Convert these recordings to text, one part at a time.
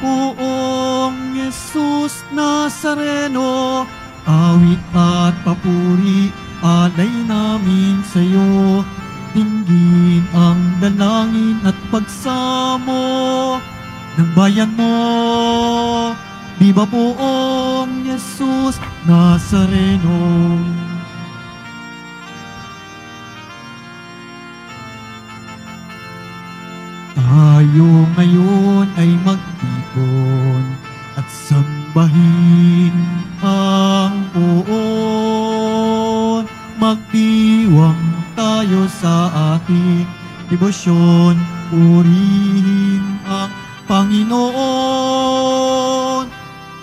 poong Jesus Nazareno, awit at papuri alay namin sa iyo. Dinggin ang dalangin at pagsamo ng bayan mo. Viva poong Jesus Nazareno. Tayo ngayon ay magtipon at sambahin ang poon. Magdiwang tayo sa ating debosyon, purihin ang Panginoon.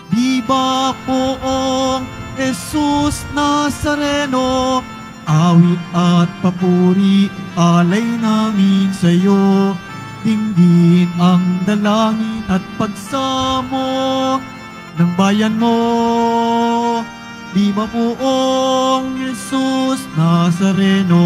Viva poong Jesus Nazareno, awit at papuri, alay namin sa iyo. Dinggin ang dalangin at pagsamo ng bayan mo. Viva poong Jesus Nazareno.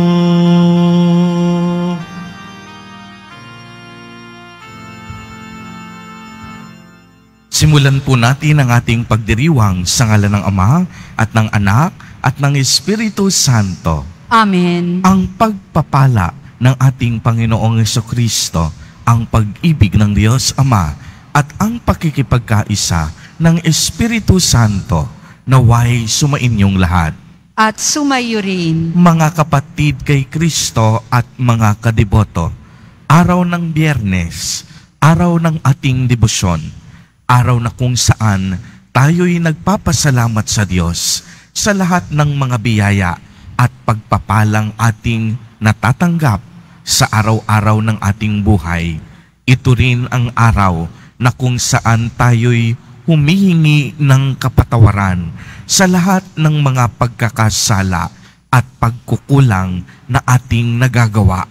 Simulan po natin ang ating pagdiriwang sa ngalan ng Ama at ng Anak at ng Espiritu Santo. Amen. Ang pagpapala ng ating Panginoong Yeso Kristo, ang pag-ibig ng Diyos Ama at ang pakikipagkaisa ng Espiritu Santo naway sumainyong lahat. At sumayo rin. Mga kapatid kay Kristo at mga kadiboto, araw ng biyernes, araw ng ating debosyon, araw na kung saan tayo'y nagpapasalamat sa Diyos sa lahat ng mga biyaya at pagpapalang ating natatanggap sa araw-araw ng ating buhay. Ito rin ang araw na kung saan tayo'y humihingi ng kapatawaran sa lahat ng mga pagkakasala at pagkukulang na ating nagagawa.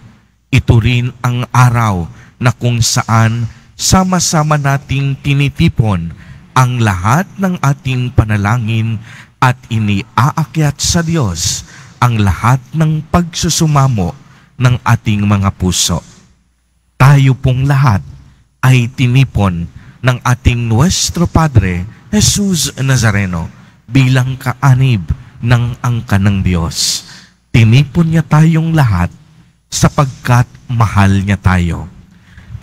Ito rin ang araw na kung saan sama-sama nating tinitipon ang lahat ng ating panalangin at iniaakyat sa Diyos ang lahat ng pagsusumamo ng ating mga puso. Tayo pong lahat ay tinipon ng ating Nuestro Padre Jesus Nazareno bilang kaanib ng angka ng Diyos. Tinipon niya tayong lahat sapagkat mahal niya tayo.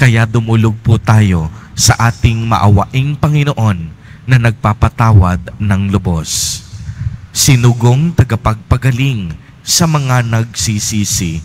Kaya dumulog po tayo sa ating maawaing Panginoon na nagpapatawad ng lubos. Sinugong tagapagpagaling sa mga nagsisisi,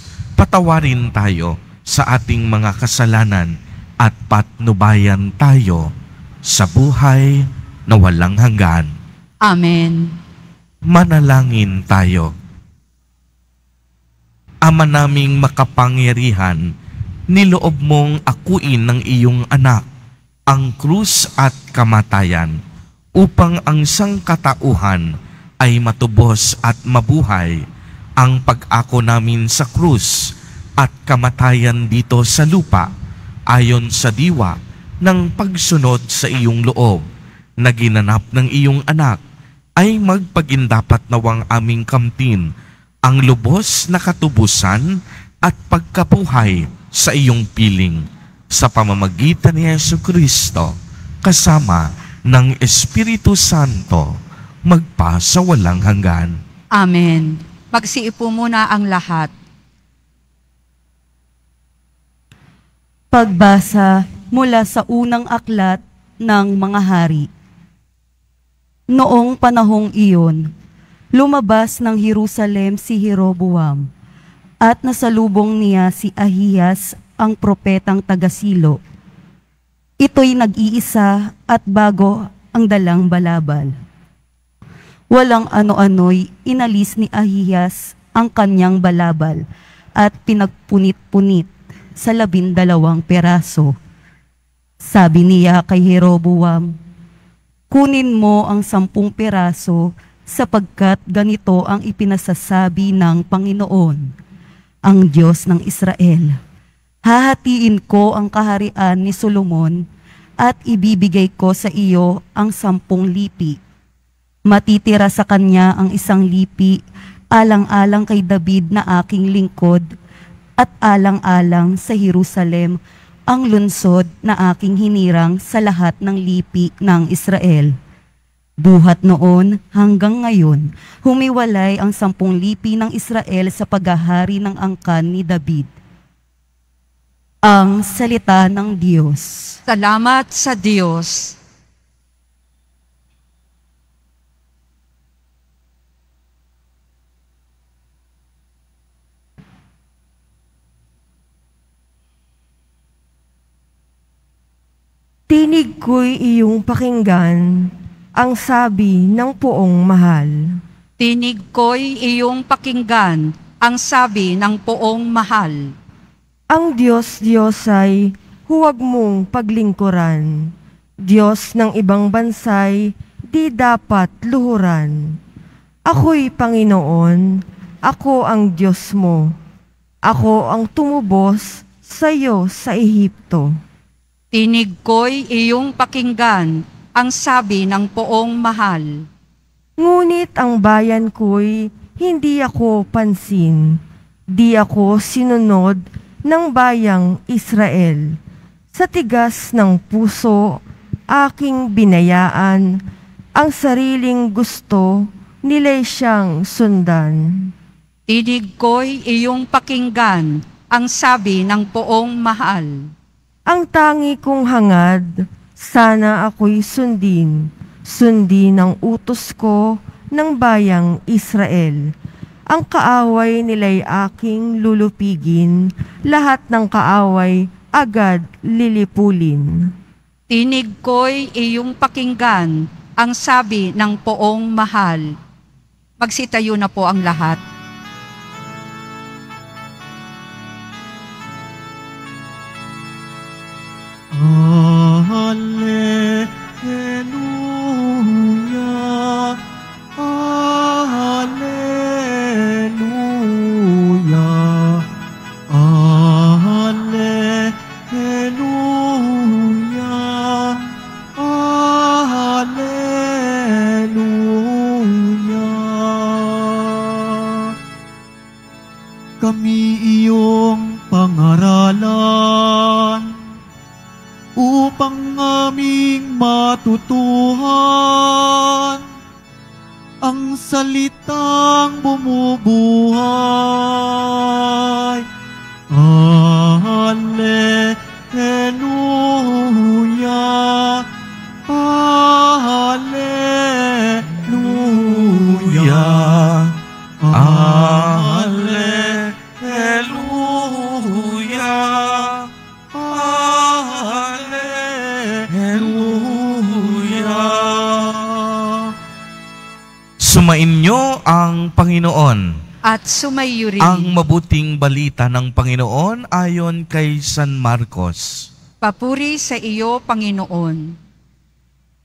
Patawarin tayo sa ating mga kasalanan at patnubayan tayo sa buhay na walang hanggan. Amen. Manalangin tayo. Ama naming makapangyarihan, niloob mong akuin ng iyong anak ang krus at kamatayan upang ang sangkatauhan ay matubos at mabuhay ang pag-ako namin sa krus at kamatayan dito sa lupa ayon sa diwa ng pagsunod sa iyong loob na ginanap ng iyong anak ay magpagindapat nawang aming kamtin ang lubos na katubusan at pagkapuhay sa iyong piling sa pamamagitan ni Yesu Kristo kasama ng Espiritu Santo magpa sa walang hanggan. Amen. Magsiipo muna ang lahat. Pagbasa mula sa unang aklat ng mga hari. Noong panahong iyon, lumabas ng Jerusalem si Jeroboam at nasalubong niya si Ahiyas ang propetang tagasilo. Ito'y nag-iisa at bago ang dalang balabal. Walang ano-ano'y inalis ni Ahiyas ang kanyang balabal at pinagpunit-punit sa labindalawang peraso. Sabi niya kay Jeroboam, Kunin mo ang sampung piraso sapagkat ganito ang ipinasasabi ng Panginoon, ang Diyos ng Israel. Hahatiin ko ang kaharian ni Solomon at ibibigay ko sa iyo ang sampung lipi. Matitira sa kanya ang isang lipi alang-alang kay David na aking lingkod at alang-alang sa Jerusalem ang lunsod na aking hinirang sa lahat ng lipi ng Israel. Buhat noon hanggang ngayon, humiwalay ang sampung lipi ng Israel sa paghahari ng angkan ni David. Ang salita ng Diyos. Salamat sa Diyos. Tinig ko'y iyong pakinggan, ang sabi ng poong mahal. Tinig ko'y iyong pakinggan, ang sabi ng poong mahal. Ang Diyos Diyos ay huwag mong paglingkuran. Diyos ng ibang bansay, di dapat luhuran. Ako'y Panginoon, ako ang Diyos mo. Ako ang tumubos sa iyo sa Ehipto. Tinig ko'y iyong pakinggan, ang sabi ng poong mahal. Ngunit ang bayan ko'y hindi ako pansin. Di ako sinunod ng bayang Israel. Sa tigas ng puso, aking binayaan, ang sariling gusto nila'y siyang sundan. Tinig ko'y iyong pakinggan, ang sabi ng poong mahal. Ang tangi kong hangad, sana ako'y sundin, sundin ang utos ko ng bayang Israel. Ang kaaway nila'y aking lulupigin, lahat ng kaaway agad lilipulin. Tinig ko'y iyong pakinggan, ang sabi ng poong mahal. Magsitayo na po ang lahat. Oh. Balita ng Panginoon ayon kay San Marcos. Papuri sa iyo, Panginoon.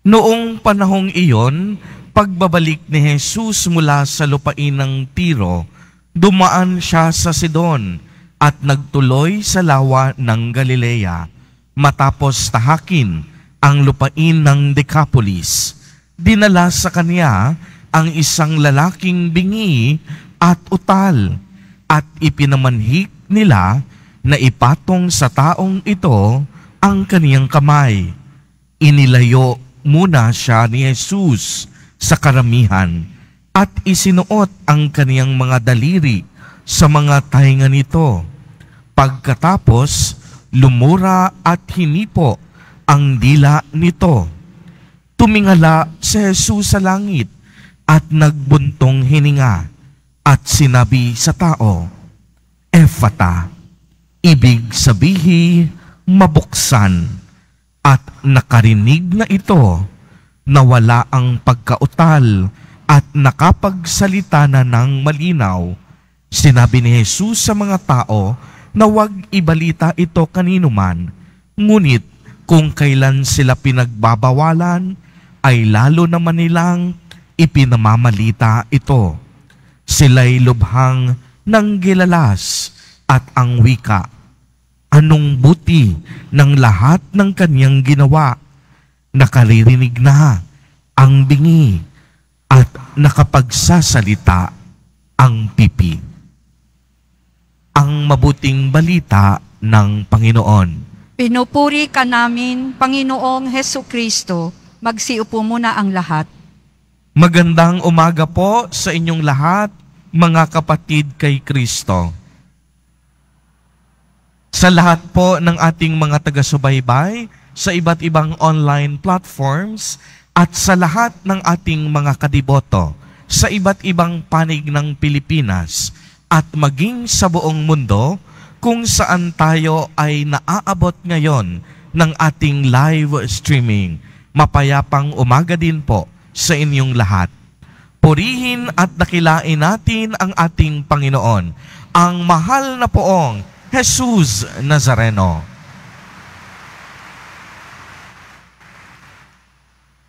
Noong panahong iyon, pagbabalik ni Jesus mula sa lupain ng Tiro, dumaan siya sa Sidon at nagtuloy sa lawa ng Galilea matapos tahakin ang lupain ng Decapolis. Dinala sa kanya ang isang lalaking bingi at utal at ipinamanhik nila na ipatong sa taong ito ang kaniyang kamay. Inilayo muna siya ni Jesus sa karamihan at isinuot ang kaniyang mga daliri sa mga tainga nito. Pagkatapos, lumura at hinipo ang dila nito. Tumingala si Jesus sa langit at nagbuntong hininga at sinabi sa tao, Efata, ibig sabihi mabuksan at nakarinig na ito na wala ang pagkautal at nakapagsalita na ng malinaw. Sinabi ni Jesus sa mga tao na huwag ibalita ito kanino man, ngunit Kung kailan sila pinagbabawalan, ay lalo naman nilang ipinamamalita ito. Sila'y lubhang ng gilalas at ang wika. Anong buti ng lahat ng kanyang ginawa? Nakaririnig na ang bingi at nakapagsasalita ang pipi. Ang mabuting balita ng Panginoon. Pinupuri ka namin, Panginoong Heso Kristo. Magsiupo muna ang lahat. Magandang umaga po sa inyong lahat, mga kapatid kay Kristo. Sa lahat po ng ating mga taga-subaybay sa iba't ibang online platforms at sa lahat ng ating mga kadiboto sa iba't ibang panig ng Pilipinas at maging sa buong mundo kung saan tayo ay naaabot ngayon ng ating live streaming. Mapayapang umaga din po sa inyong lahat. Purihin at dakilain natin ang ating Panginoon, ang mahal na poong Jesus Nazareno.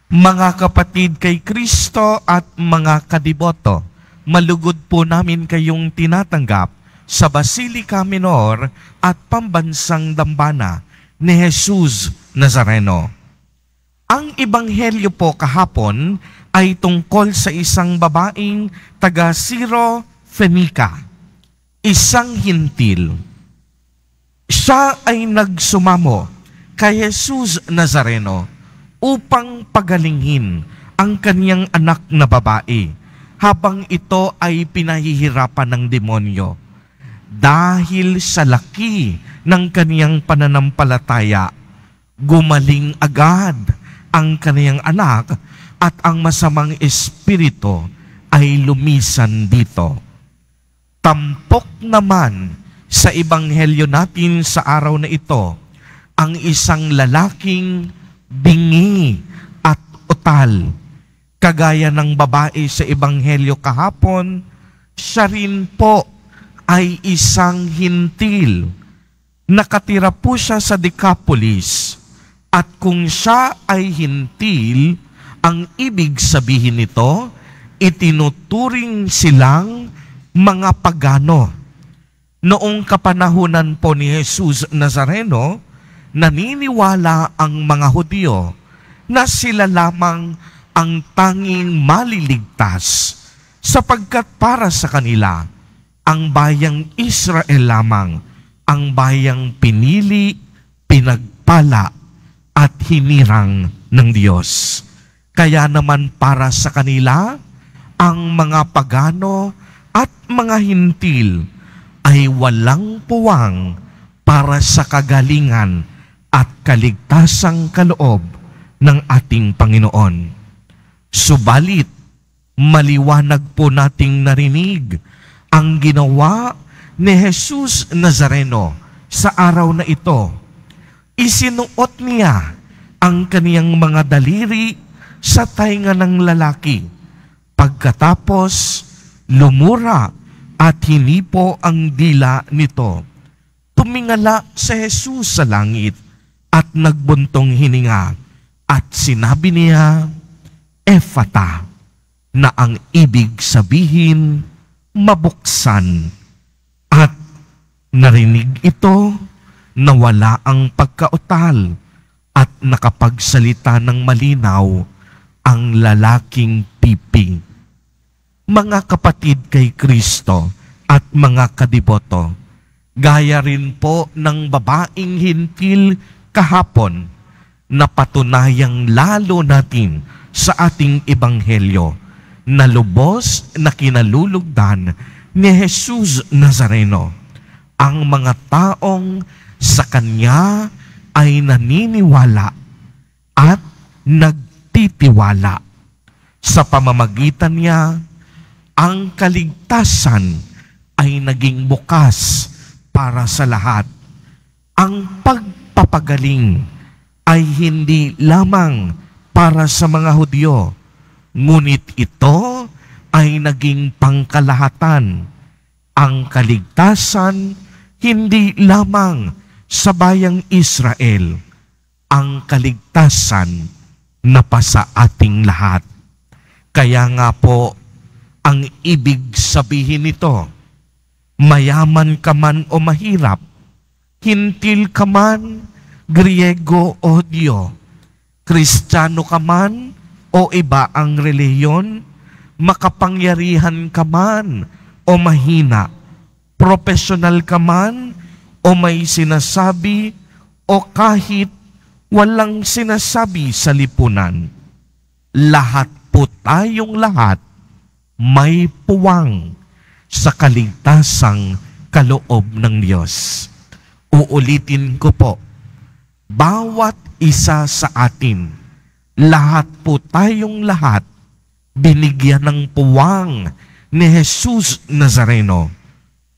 Mga kapatid kay Kristo at mga kadiboto, malugod po namin kayong tinatanggap sa Basilica Minor at Pambansang Dambana ni Jesus Nazareno. Ang ebanghelyo po kahapon ay tungkol sa isang babaeng taga Siro Fenica, isang hintil. Siya ay nagsumamo kay Jesus Nazareno upang pagalinghin ang kaniyang anak na babae habang ito ay pinahihirapan ng demonyo. Dahil sa laki ng kaniyang pananampalataya, gumaling agad ang kaniyang anak at ang masamang espiritu ay lumisan dito. Tampok naman sa ebanghelyo natin sa araw na ito ang isang lalaking bingi at utal. Kagaya ng babae sa ebanghelyo kahapon, siya rin po ay isang hintil. Nakatira po siya sa Decapolis. At kung siya ay hintil, ang ibig sabihin nito, itinuturing silang mga pagano. Noong kapanahunan po ni Jesus Nazareno, naniniwala ang mga Hudyo na sila lamang ang tanging maliligtas sapagkat para sa kanila, ang bayang Israel lamang ang bayang pinili, pinagpala at hinirang ng Diyos. Kaya naman para sa kanila, ang mga pagano at mga hintil ay walang puwang para sa kagalingan at kaligtasang kaloob ng ating Panginoon. Subalit, maliwanag po nating narinig ang ginawa ni Jesus Nazareno sa araw na ito. Isinuot niya ang kaniyang mga daliri sa tainga ng lalaki. Pagkatapos, lumura at hinipo ang dila nito. Tumingala sa Jesus sa langit at nagbuntong hininga at sinabi niya, Efata, na ang ibig sabihin, mabuksan. At narinig ito na wala ang pagkautal at nakapagsalita ng malinaw ang lalaking pipi. Mga kapatid kay Kristo at mga kadiboto, gaya rin po ng babaeng hintil kahapon na patunayang lalo natin sa ating ebanghelyo na lubos na kinalulugdan ni Jesus Nazareno. Ang mga taong sa Kanya ay naniniwala at nagtitiwala. Sa pamamagitan niya, ang kaligtasan ay naging bukas para sa lahat. Ang pagpapagaling ay hindi lamang para sa mga Hudyo, ngunit ito ay naging pangkalahatan. Ang kaligtasan hindi lamang sa bayang Israel, ang kaligtasan na pa sa ating lahat. Kaya nga po, ang ibig sabihin nito, mayaman ka man o mahirap, hintil ka man, Griego o Dio, Kristiyano ka man o iba ang reliyon, makapangyarihan ka man o mahina, profesional ka man o may sinasabi o kahit walang sinasabi sa lipunan. Lahat po tayong lahat may puwang sa kaligtasang kaloob ng Diyos. Uulitin ko po, bawat isa sa atin, lahat po tayong lahat, binigyan ng puwang ni Jesus Nazareno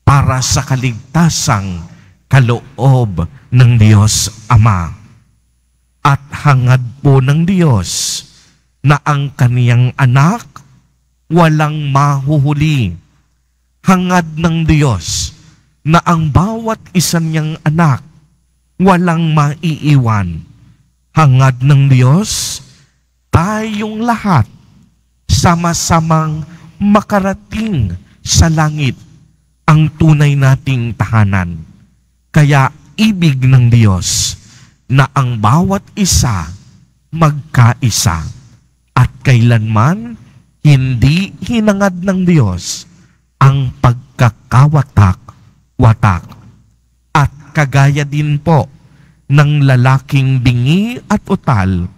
para sa kaligtasang kaloob ng Diyos Ama. At hangad po ng Diyos na ang kaniyang anak walang mahuhuli. Hangad ng Diyos na ang bawat isa niyang anak walang maiiwan. Hangad ng Diyos, tayong lahat sama-samang makarating sa langit ang tunay nating tahanan. Kaya ibig ng Diyos na ang bawat isa magkaisa at kailanman hindi hinangad ng Diyos ang pagkakawatak-watak. At kagaya din po ng lalaking bingi at utal,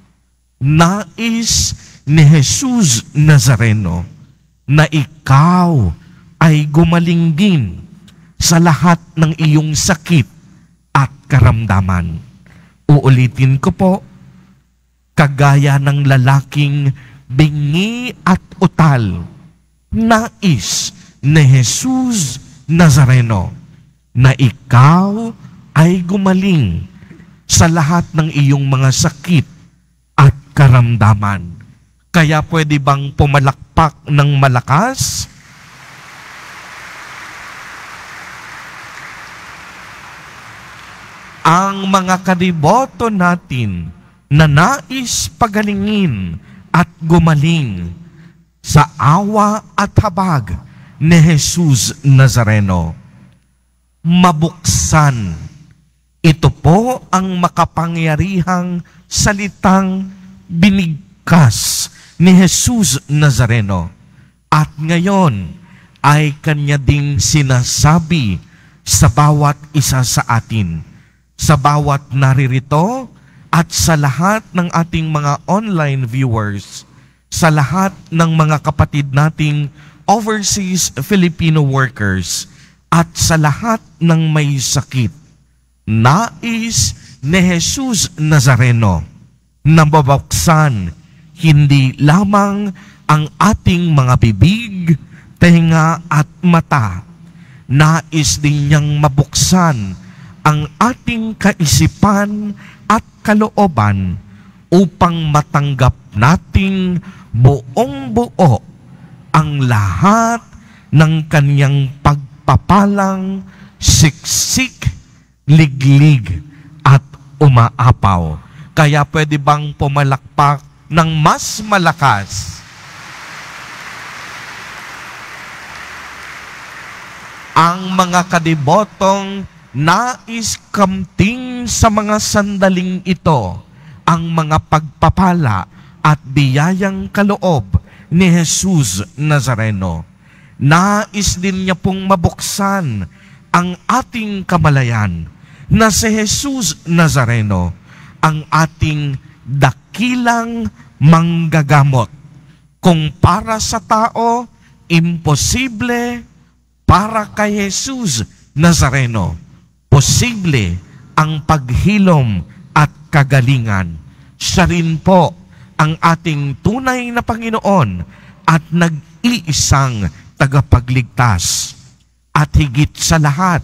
nais ni Jesus Nazareno na ikaw ay gumaling din sa lahat ng iyong sakit at karamdaman. Uulitin ko po, kagaya ng lalaking bingi at utal, nais ni Jesus Nazareno na ikaw ay gumaling sa lahat ng iyong mga sakit at karamdaman. Kaya pwede bang pumalakpak ng malakas? Ang mga kadiboto natin na nais pagalingin at gumaling sa awa at habag ni Jesus Nazareno. Mabuksan. Ito po ang makapangyarihang salitang binigkas ni Jesus Nazareno. At ngayon ay kanya ding sinasabi sa bawat isa sa atin, sa bawat naririto at sa lahat ng ating mga online viewers, sa lahat ng mga kapatid nating overseas Filipino workers, at sa lahat ng may sakit. Nais ni Jesus Nazareno na mabuksan hindi lamang ang ating mga bibig, tenga at mata. Nais din niyang mabuksan ang ating kaisipan at kalooban upang matanggap nating buong buo ang lahat ng kanyang pagpapalang siksik, liglig at umaapaw. Kaya pwede bang pumalakpak ng mas malakas? Ang mga kadibotong nais kamting sa mga sandaling ito ang mga pagpapala at biyayang kaloob ni Jesus Nazareno. Nais din niya pong mabuksan ang ating kamalayan na si Jesus Nazareno ang ating dakilang manggagamot. Kung para sa tao, imposible, para kay Jesus Nazareno, posible ang paghilom at kagalingan. Siya rin po ang ating tunay na Panginoon at nag-iisang tagapagligtas. At higit sa lahat,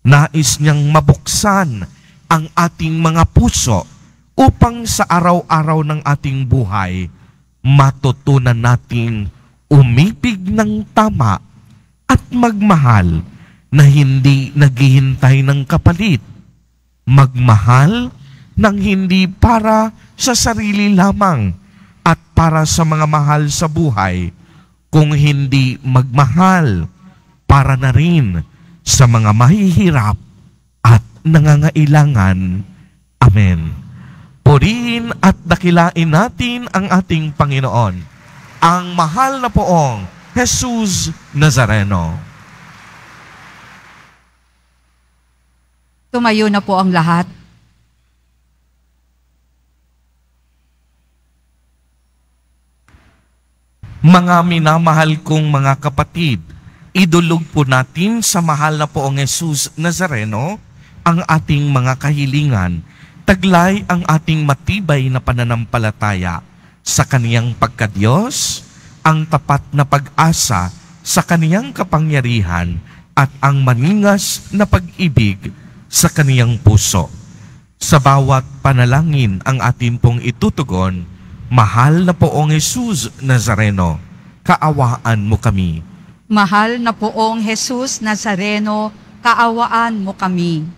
nais niyang mabuksan ang ating mga puso upang sa araw-araw ng ating buhay, matutunan nating umibig ng tama at magmahal na hindi naghihintay ng kapalit. Magmahal nang hindi para sa sarili lamang at para sa mga mahal sa buhay, kung hindi magmahal para na rin sa mga mahihirap at nangangailangan. Amen. Purihin at dakilain natin ang ating Panginoon, ang mahal na poong Jesus Nazareno. Tumayo na po ang lahat. Mga minamahal kong mga kapatid, idulog po natin sa mahal na poong Jesus Nazareno ang ating mga kahilingan. Taglay ang ating matibay na pananampalataya sa kaniyang pagkadiyos, ang tapat na pag-asa sa kaniyang kapangyarihan at ang maningas na pag-ibig sa kaniyang puso. Sa bawat panalangin ang atin pong itutugon, Mahal na poong Jesus Nazareno, kaawaan mo kami. Mahal na poong Jesus Nazareno, kaawaan mo kami.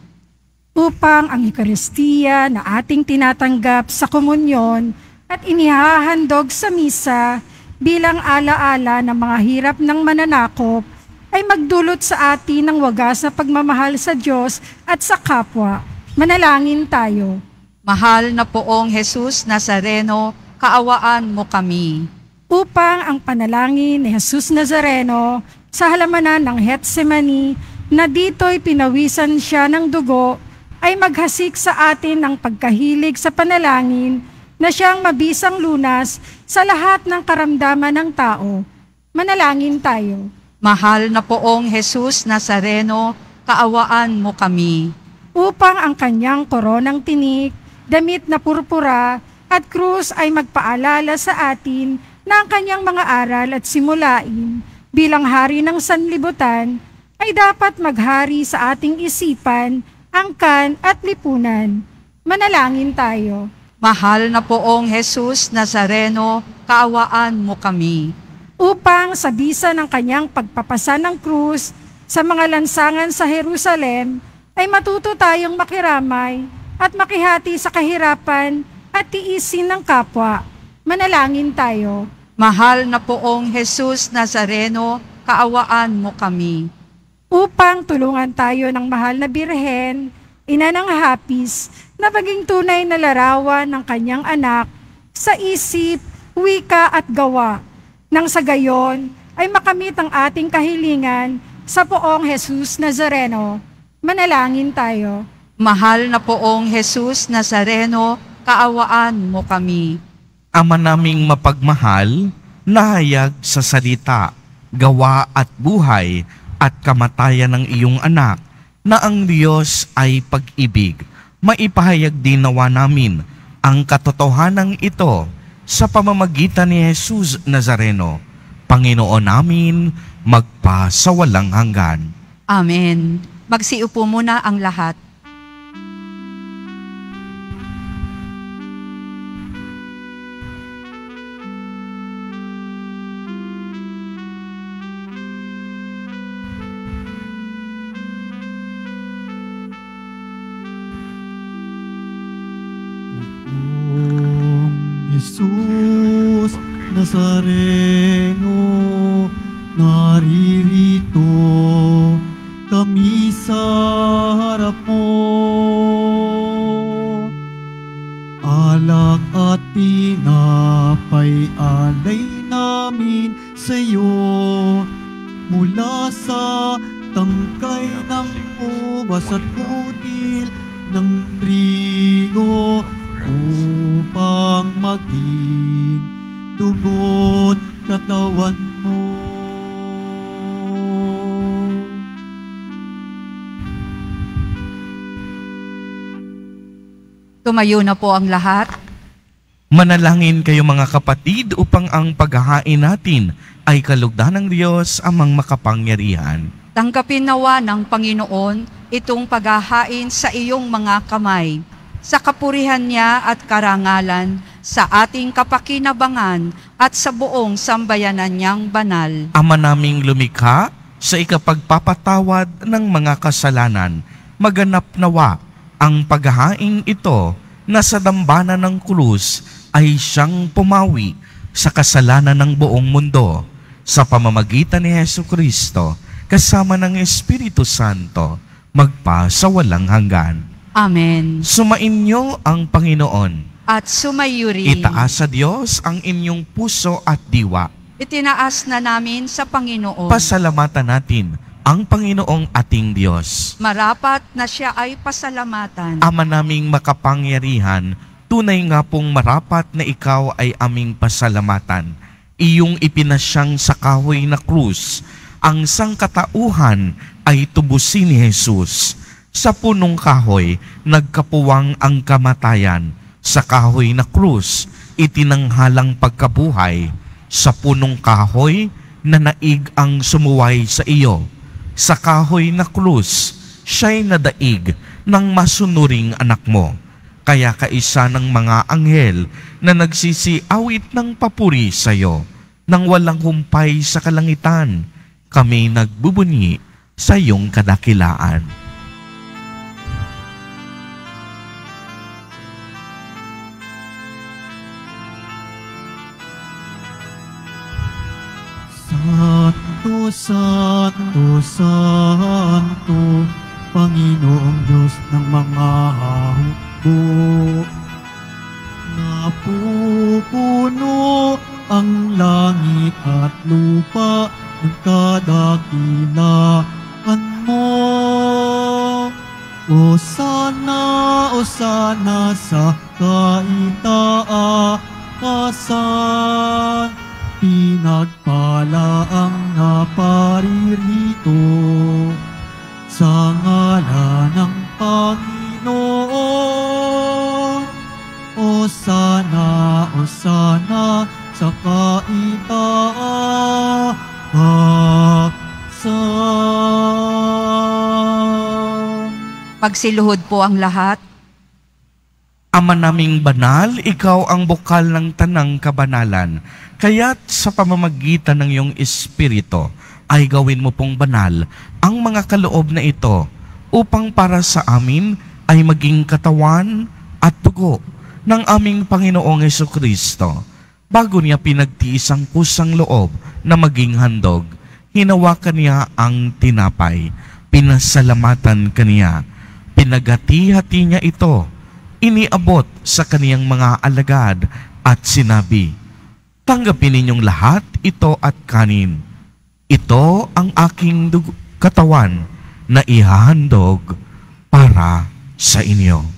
upang ang Ekaristiya na ating tinatanggap sa komunyon at inihahandog sa misa bilang alaala ng mga hirap ng mananakop ay magdulot sa atin ng wagas na pagmamahal sa Diyos at sa kapwa. Manalangin tayo. Mahal na poong Jesus Nazareno, kaawaan mo kami. upang ang panalangin ni Jesus Nazareno sa halamanan ng Getsemani na dito'y pinawisan siya ng dugo ay maghasik sa atin ng pagkahilig sa panalangin na siyang mabisang lunas sa lahat ng karamdaman ng tao. Manalangin tayo. Mahal na poong Jesus Nazareno, kaawaan mo kami. upang ang kanyang koronang tinik, damit na purpura at krus ay magpaalala sa atin na ang kanyang mga aral at simulain bilang hari ng sanlibutan ay dapat maghari sa ating isipan, angkan at lipunan. Manalangin tayo. Mahal na poong Jesus Nazareno, kaawaan mo kami. Upang sa bisa ng kanyang pagpapasa ng krus sa mga lansangan sa Jerusalem, ay matuto tayong makiramay at makihati sa kahirapan at tiisin ng kapwa. Manalangin tayo. Mahal na poong Jesus Nazareno, kaawaan mo kami. upang tulungan tayo ng mahal na birhen, ina ng hapis, na maging tunay na larawan ng kanyang anak sa isip, wika at gawa. Nang sa gayon ay makamit ang ating kahilingan sa poong Jesus Nazareno. Manalangin tayo. Mahal na poong Jesus Nazareno, kaawaan mo kami. Ama naming mapagmahal, nahayag sa salita, gawa at buhay at kamatayan ng iyong anak na ang Diyos ay pag-ibig. Maipahayag din nawa namin ang katotohanan ito sa pamamagitan ni Jesus Nazareno, Panginoon namin, magpa sa walang hanggan. Amen. Magsiupo muna ang lahat. Ubas at kutil ng trigo upang maging dugo't katawan mo. Tumayo na po ang lahat. Manalangin kayo mga kapatid upang ang paghahain natin ay kalugdan ng Diyos amang makapangyarihan. Tanggapin nawa ng Panginoon itong paghahain sa iyong mga kamay, sa kapurihan niya at karangalan, sa ating kapakinabangan at sa buong sambayanan niyang banal. Ama naming lumikha sa ikapagpapatawad ng mga kasalanan, maganap nawa ang paghahain ito na sa dambana ng krus ay siyang pumawi sa kasalanan ng buong mundo sa pamamagitan ni Heso Kristo kasama ng Espiritu Santo magpa sa walang hanggan. Amen. Sumainyo ang Panginoon. At sumayo rin. Itaas sa Diyos ang inyong puso at diwa. Itinaas na namin sa Panginoon. Pasalamatan natin ang Panginoong ating Diyos. Marapat na siya ay pasalamatan. Ama naming makapangyarihan, tunay nga pong marapat na ikaw ay aming pasalamatan. Iyong ipinasyang sa kahoy na krus, ang sangkatauhan ay tubusin ni Jesus. Sa punong kahoy, nagkapuwang ang kamatayan. Sa kahoy na krus, itinanghalang pagkabuhay. Sa punong kahoy, nanaig ang sumuway sa iyo. Sa kahoy na krus, siya'y nadaig ng masunuring anak mo. Kaya kaisa ng mga anghel na nagsisiawit ng papuri sa iyo, nang walang humpay sa kalangitan, kami nagbubunyi sa iyong kadakilaan. Santo, Santo, Santo, Panginoong Diyos ng mga hukbo. Napupuno ang langit at lupa ng kadakilaan mo. O sana, o sana sa kaitaasan, pinagpala ang naparirito sa ngalan ng Panginoon. O sana, o sana sa kaitaasan. Pagsiluhod po ang lahat. Ama naming banal, ikaw ang bukal ng tanang kabanalan. Kaya't sa pamamagitan ng iyong Espiritu, ay gawin mo pong banal ang mga kaloob na ito upang para sa amin ay maging katawan at dugo ng aming Panginoong Yeso Kristo. Bago niya pinagtiis ang kusang loob na maging handog, hinawakan niya ang tinapay, pinasalamatan kaniya, pinagati-hati niya ito, iniabot sa kaniyang mga alagad at sinabi, Tanggapin ninyong lahat ito at kanin. Ito ang aking katawan na ihahandog para sa inyo.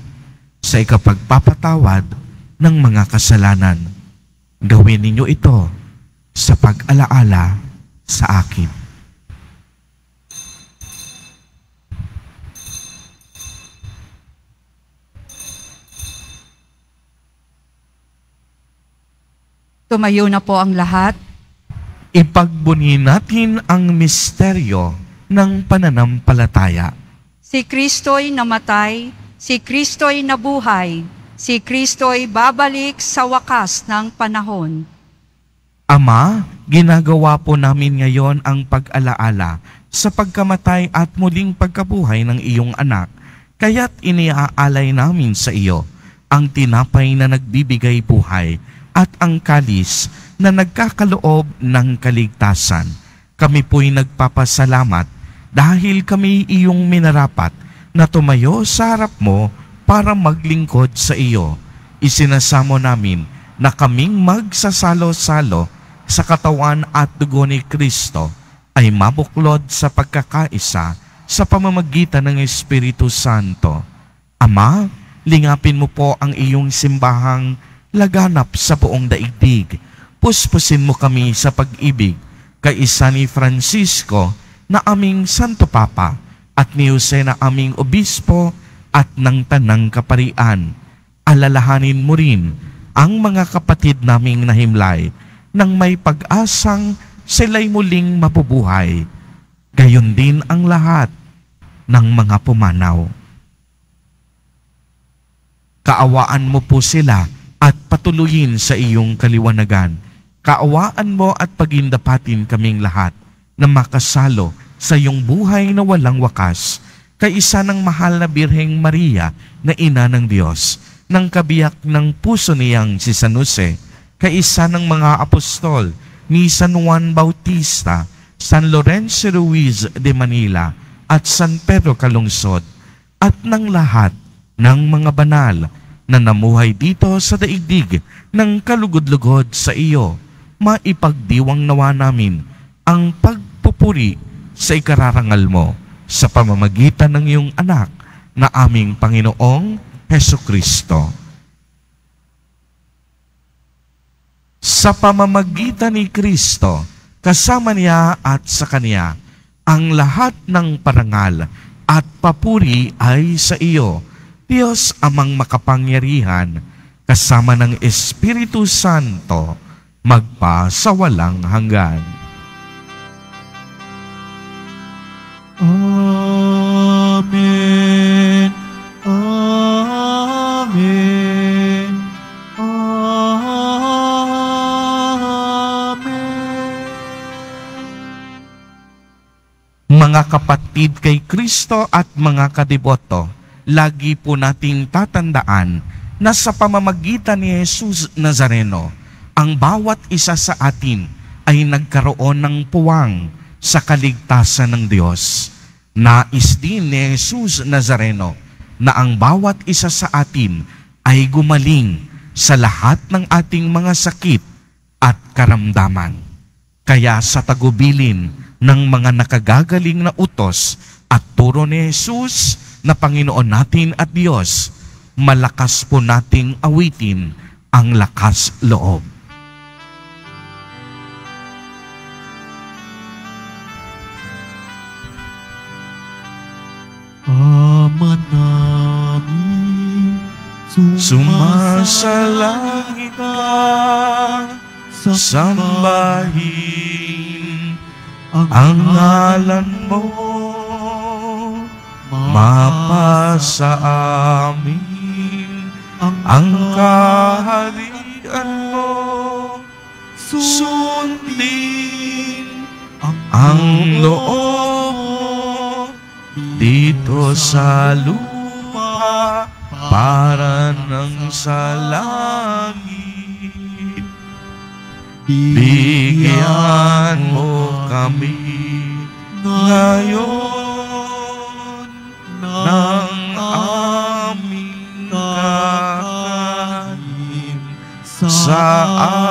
sa ikapagpapatawad ng mga kasalanan. Gawin ninyo ito sa pag-alaala sa akin. Tumayo na po ang lahat. Ipagbuni natin ang misteryo ng pananampalataya. Si Kristo'y namatay, si Kristo'y nabuhay, si Kristo'y babalik sa wakas ng panahon. Ama, ginagawa po namin ngayon ang pag-alaala sa pagkamatay at muling pagkabuhay ng iyong anak. Kaya't iniaalay namin sa iyo ang tinapay na nagbibigay buhay at ang kalis na nagkakaloob ng kaligtasan. Kami po'y nagpapasalamat dahil kami iyong minarapat na tumayo sa harap mo para maglingkod sa iyo. Isinasamo namin na kaming magsasalo-salo sa katawan at dugo ni Kristo ay mabuklod sa pagkakaisa sa pamamagitan ng Espiritu Santo. Ama, lingapin mo po ang iyong simbahang laganap sa buong daigdig. Puspusin mo kami sa pag-ibig kay isa ni Francisco na aming Santo Papa at ni Jose na aming Obispo at ng Tanang Kaparian. Alalahanin mo rin ang mga kapatid naming nahimlay nang may pag-asang sila'y muling mabubuhay. Gayon din ang lahat ng mga pumanaw. Kaawaan mo po sila at patuloyin sa iyong kaliwanagan. Kaawaan mo at pagindapatin kaming lahat na makasalo sa iyong buhay na walang wakas kay isa ng mahal na Birheng Maria na ina ng Diyos, ng kabiyak ng puso niyang si San Jose, kay isa ng mga apostol ni San Juan Bautista, San Lorenzo Ruiz de Manila, at San Pedro Calungsod, at ng lahat ng mga banal na namuhay dito sa daigdig ng kalugod-lugod sa iyo, maipagdiwang nawa namin ang pagpupuri sa ikararangal mo sa pamamagitan ng iyong anak na aming Panginoong Heso Kristo. Sa pamamagitan ni Kristo, kasama niya at sa Kanya, ang lahat ng parangal at papuri ay sa iyo, Diyos amang makapangyarihan, kasama ng Espiritu Santo, magpa sa walang hanggan. Amen. Amen. Amen. Mga kapatid kay Kristo at mga kadiboto, lagi po nating tatandaan na sa pamamagitan ni Jesus Nazareno, ang bawat isa sa atin ay nagkaroon ng puwang sa kaligtasan ng Diyos. Nais din ni Jesus Nazareno na ang bawat isa sa atin ay gumaling sa lahat ng ating mga sakit at karamdaman. Kaya sa tagubilin ng mga nakagagaling na utos at turo ni Jesus na Panginoon natin at Diyos, malakas po nating awitin ang lakas loob. Ama namin, Sumasalangit sambahin. Ang ngalan mo, mapasa amin. Ang kaharian mo, sundin ang loob dito sa lupa para ng sa. Bigyan mo kami ngayon ng aming kakanin sa araw-araw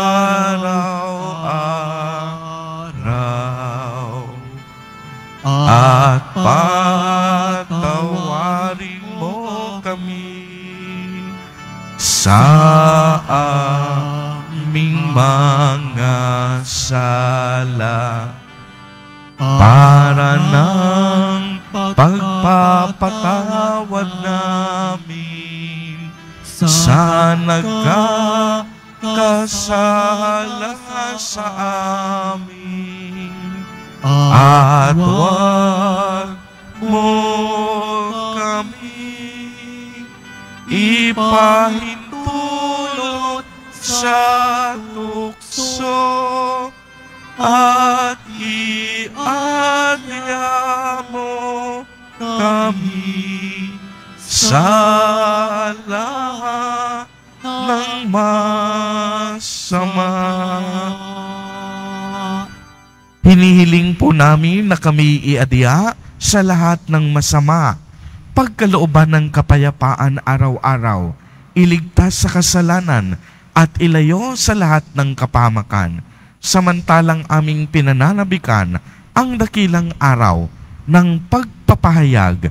pagpapatawad namin sa nagkakasala sa amin. At wag mo kami ipahintulot sa tukso. at sa lahat ng masama. Hinihiling po namin na kami iadya sa lahat ng masama, pagkalooban ng kapayapaan araw-araw, iligtas sa kasalanan at ilayo sa lahat ng kapamakan, samantalang aming pinananabikan ang dakilang araw ng pagpapahayag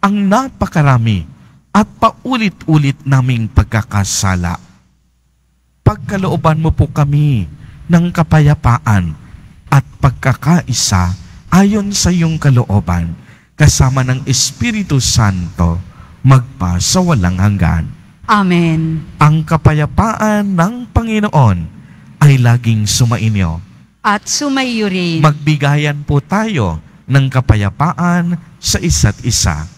ang napakarami at paulit-ulit naming pagkakasala. Pagkalooban mo po kami ng kapayapaan at pagkakaisa ayon sa iyong kalooban kasama ng Espiritu Santo magpa sa walang hanggan. Amen. Ang kapayapaan ng Panginoon ay laging sumainyo. At sumayo rin. Magbigayan po tayo ng kapayapaan sa isa't isa.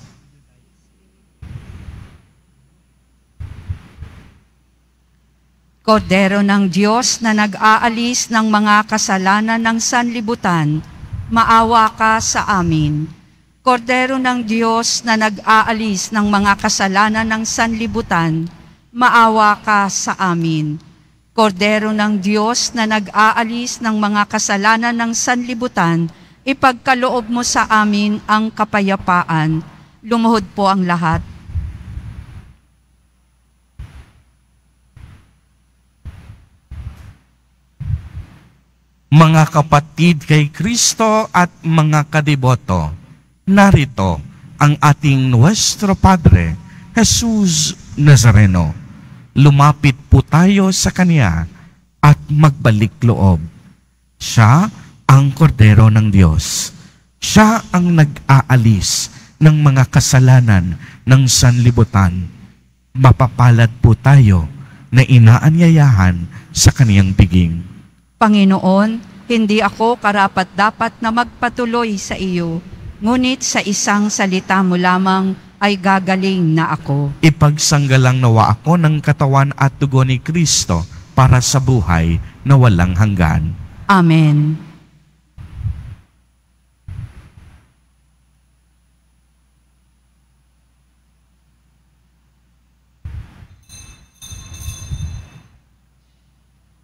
Kordero ng Diyos na nag-aalis ng mga kasalanan ng sanlibutan, maawa ka sa amin. Kordero ng Diyos na nag-aalis ng mga kasalanan ng sanlibutan, maawa ka sa amin. Kordero ng Diyos na nag-aalis ng mga kasalanan ng sanlibutan, ipagkaloob mo sa amin ang kapayapaan. Lumuhod po ang lahat. Mga kapatid kay Kristo at mga kadiboto, narito ang ating Nuestro Padre, Jesus Nazareno. Lumapit po tayo sa Kanya at magbalik loob. Siya ang kordero ng Diyos. Siya ang nag-aalis ng mga kasalanan ng sanlibutan. Mapapalad po tayo na inaanyayahan sa kaniyang piging. Panginoon, hindi ako karapat-dapat na magpatuloy sa iyo, ngunit sa isang salita mo lamang ay gagaling na ako. Ipagsanggalang nawa ako ng katawan at dugo ni Kristo para sa buhay na walang hanggan. Amen.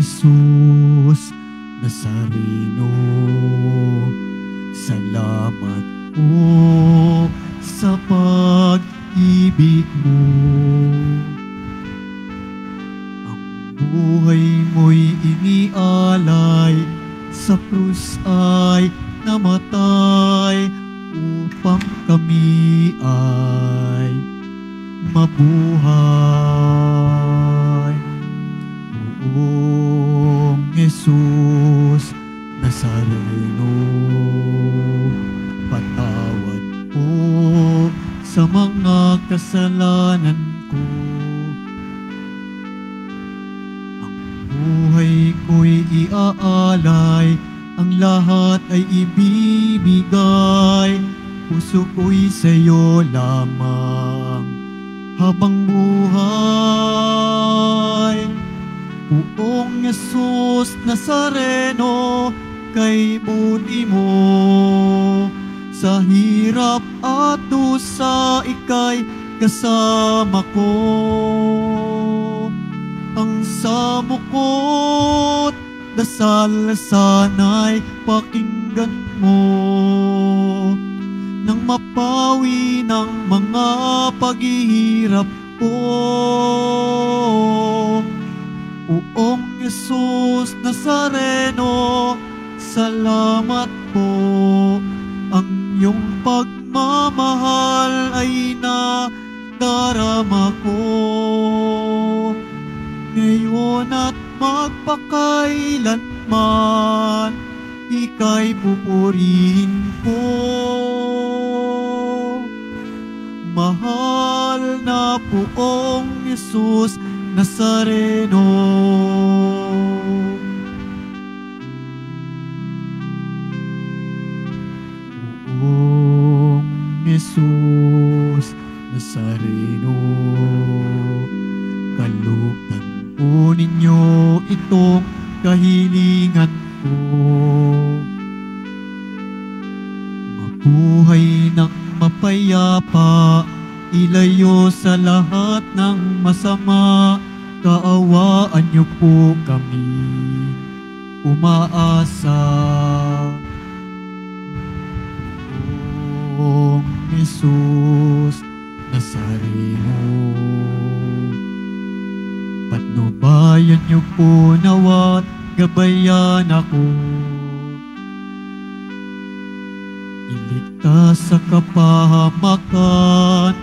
Jesus Nazareno, salamat po sa pag-ibig mo. Samukot, dasal sana'y pakinggan mo. Nang mapawi ng mga paghihirap ko. Poong Jesus Nazareno, salamat po. Ang iyong pagmamahal ay nadarama ko. Ngayon at magpakailanman, ika'y pupurihin ko. Mahal na poong Jesus Nazareno. Poong Jesus Nazareno. Po ninyo itong kahilingan ko. Mabuhay ng mapayapa, ilayo sa lahat ng masama, kaawaan niyo po kami, umaasa. Poong Jesus Nazareno, patnubayan niyo po nawat gabayan ako. Iligtas sa kapahamakan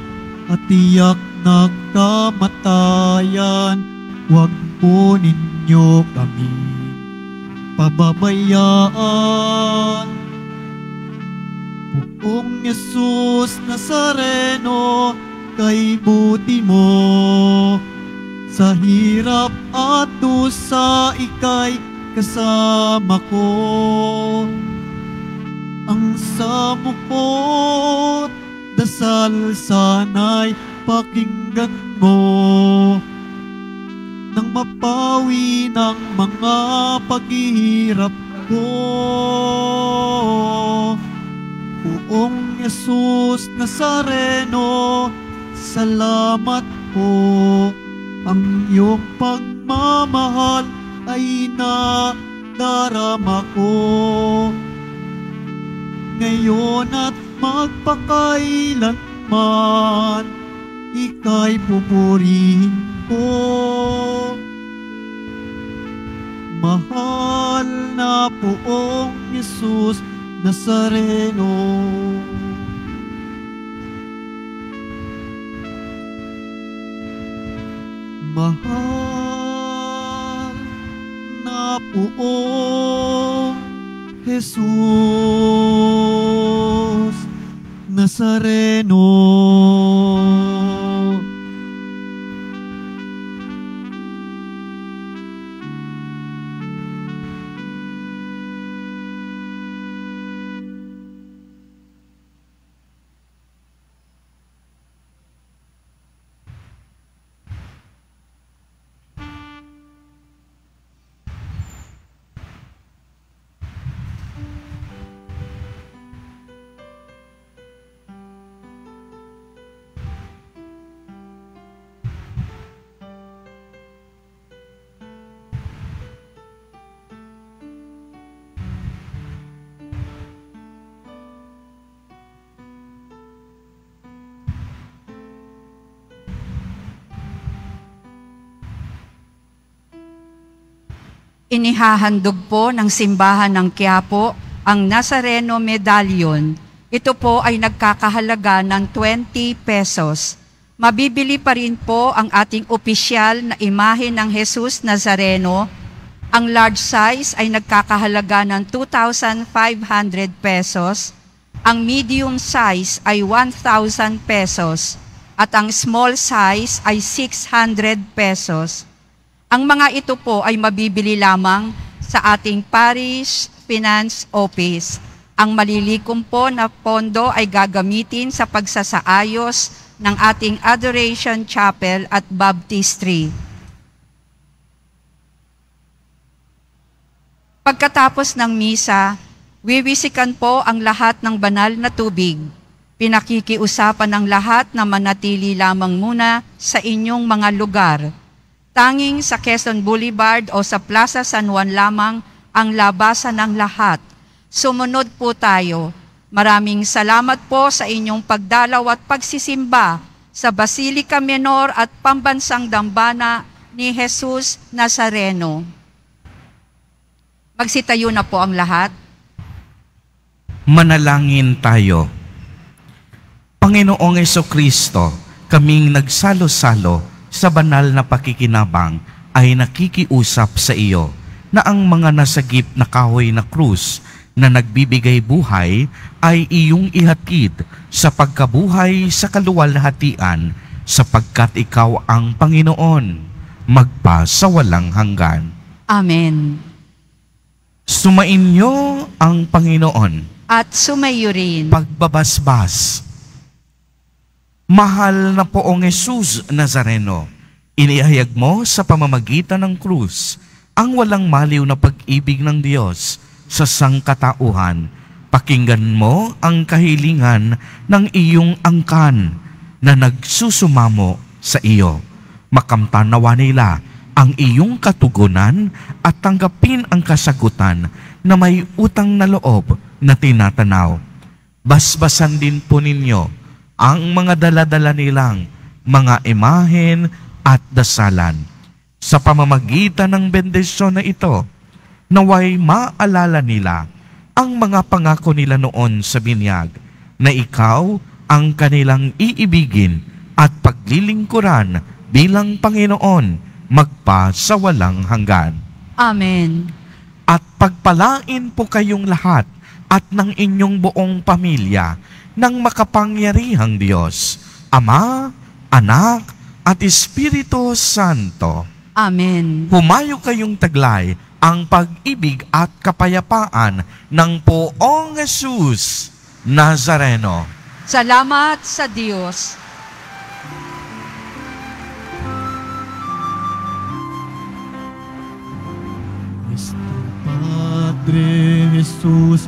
at tiyak ng kamatayan, huwag po ninyo kami pababayaan. Poong Jesus Nazareno, kay buti mo, sa hirap at dusa ika'y kasama ko. Ang samukot, dasal sana'y pakinggan mo. Nang mapawi ng mga paghihirap ko. Poong Jesus Nazareno, salamat po. Ang iyong pagmamahal ay nadarama ko. Ngayon at magpakailanman, ika'y pupurihin ko. Mahal na poong Jesus Nazareno. Mahal na poong Jesus Nazareno. Inihahandog po ng simbahan ng Quiapo ang Nazareno Medallion. Ito po ay nagkakahalaga ng 20 pesos. Mabibili pa rin po ang ating opisyal na imahe ng Jesus Nazareno. Ang large size ay nagkakahalaga ng 2,500 pesos. Ang medium size ay 1,000 pesos. At ang small size ay 600 pesos. Ang mga ito po ay mabibili lamang sa ating Parish Finance Office. Ang malilikom po na pondo ay gagamitin sa pagsasaayos ng ating Adoration Chapel at Baptistry. Pagkatapos ng misa, wiwisikan po ang lahat ng banal na tubig. Pinakikiusapan ng lahat na manatili lamang muna sa inyong mga lugar Tanging sa Quezon Boulevard o sa Plaza San Juan lamang ang labasan ng lahat. Sumunod po tayo. Maraming salamat po sa inyong pagdalaw at pagsisimba sa Basilica Menor at Pambansang Dambana ni Jesus Nazareno. Magsitayo na po ang lahat. Manalangin tayo. Panginoong Kristo, kaming nagsalo-salo sa banal na pakikinabang ay nakikiusap sa iyo na ang mga nasagip na kahoy na krus na nagbibigay buhay ay iyong ihatid sa pagkabuhay sa kaluwalhatian sapagkat ikaw ang Panginoon, magpa sa walang hanggan. Amen. Sumainyo ang Panginoon, At sumayo rin. pagbabasbas. Mahal na poong Jesus Nazareno, inihayag mo sa pamamagitan ng krus ang walang maliw na pag-ibig ng Diyos sa sangkatauhan. Pakinggan mo ang kahilingan ng iyong angkan na nagsusumamo sa iyo. Makamtan nawa nila ang iyong katugunan at tanggapin ang kasagutan na may utang na loob na tinatanaw. Basbasan din po ninyo ang mga daladala nilang mga imahen at dasalan. Sa pamamagitan ng bendisyon na ito, naway maalala nila ang mga pangako nila noon sa binyag na ikaw ang kanilang iibigin at paglilingkuran bilang Panginoon magpa sa walang hanggan. Amen. At pagpalain po kayong lahat at ng inyong buong pamilya ng makapangyarihang Diyos, Ama, Anak, at Espiritu Santo. Amen. Humayo kayong taglay ang pag-ibig at kapayapaan ng poong Jesus Nazareno. Salamat sa Diyos. Nuestro Padre Jesús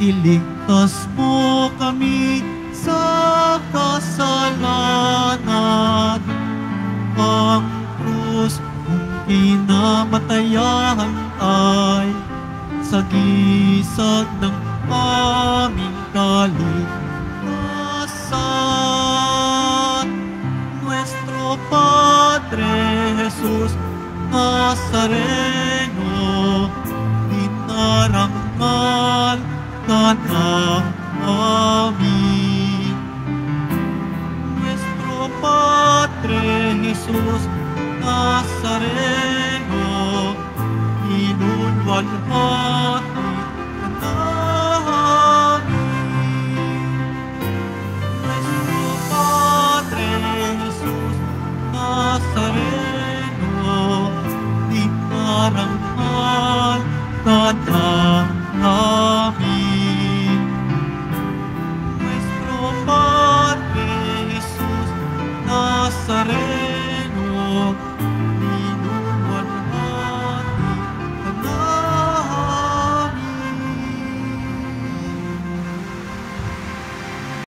iligtas mo kami sa kasalanan. Ang krus mong kinamatayan ay sagisag ng aming kaligtasan. Nuestro Padre Jesus Nazareno, Nazareno, inunwalhati